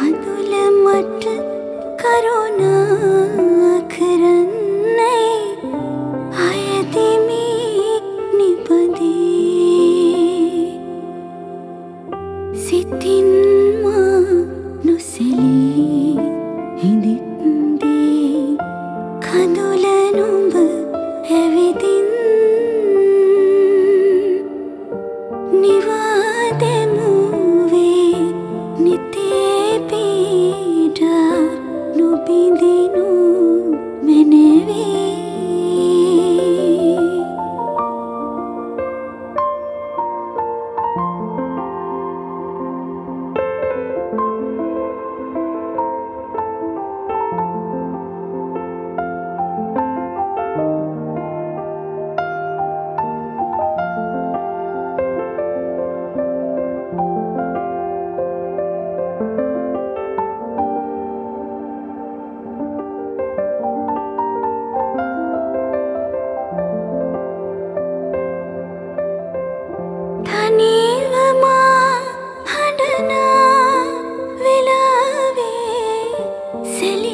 කඳුල මට කරුණා කරන්න හඬනා වෙලාවේ සැලී සැලී